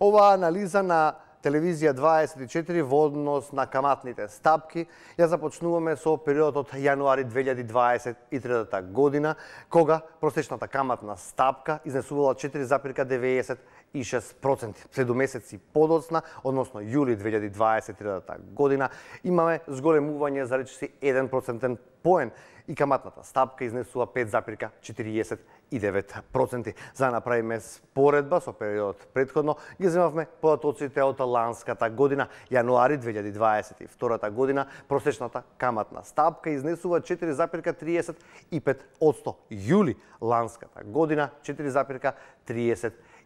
Оваа анализа на телевизија 24 во однос на каматните стапки ја започнуваме со периодот од јануари 2023 година, кога просечната каматна стапка изнесувала 4,96%. 7 месеци подоцна, односно јули 2023 година, имаме зголемување за речиси 1% поен и каматната стапка изнесува 5,49%. За да направиме споредба со периодот предходно, ги земавме податоците од ланската година, јануари 2022 година, просечната каматна стапка изнесува 4,35%. Јули ланската година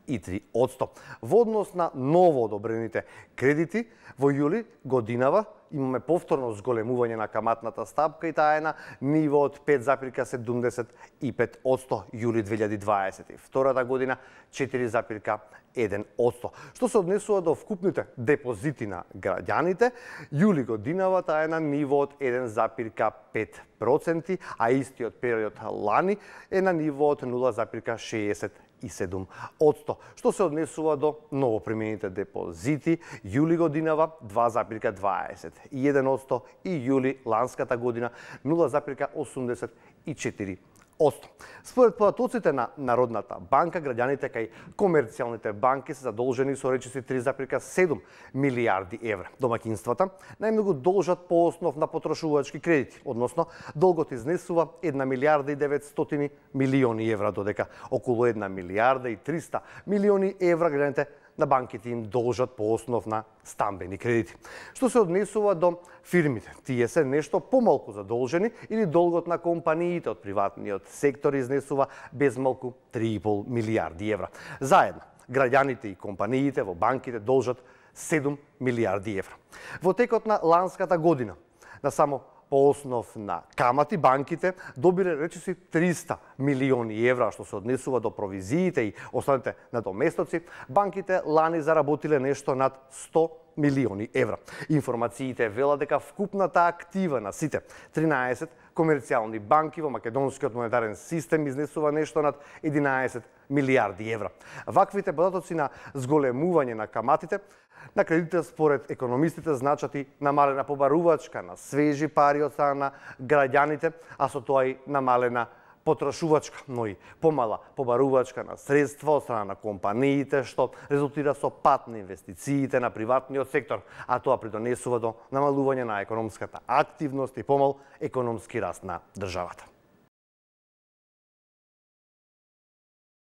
4,30% и 3 Во однос на ново одобрените кредити, во јули годинава имаме повторно зголемување на каматната стапка и таа е на ниво од 5,75 јули 2020. Втората година 4,1 Што се однесува до вкупните депозити на граѓаните, јули годинава таа е на ниво од 1,5 а истиот период лани е на ниво од 0,60 одсто. Што се однесува до новопримените депозити, јули годинава 1,1% и јули ланската година 0,84 Осто. Според податоците на Народната банка, граѓаните кај комерцијалните банки се задолжени со речиси 3,7 милиарди евра. Домакинствата најмногу должат по основ на потрошувачки кредити, односно долгот изнесува 1 милиарда и 900 милиони евра, додека околу 1 милиарда и 300 милиони евра граѓаните на банките им должат по основ на стамбени кредити. Што се однесува до фирмите, тие се нешто помалку задолжени или долгот на компаниите од приватниот сектор изнесува безмалку 3,5 милиарди евра. Заедно, граѓаните и компаниите во банките должат 7 милиарди евра. Во текот на ланската година, на само по основ на камати, банките добиле речиси 300 милиони евра, што се однесува до провизиите и останите надоместоци, банките лани заработиле нешто над 100 милиони евра. Информациите велат дека вкупната актива на сите 13 комерцијални банки во македонскиот монетарен систем изнесува нешто над 11 милиарди евра. Ваквите податоци на зголемување на каматите на кредитите според економистите значат и намалена побарувачка на свежи пари од страна на граѓаните, а со тоа и намалена потрошувачка, но и помала побарувачка на средства од страна на компаниите, што резултира со пат на инвестициите на приватниот сектор, а тоа придонесува до намалување на економската активност и помал економски раст на државата.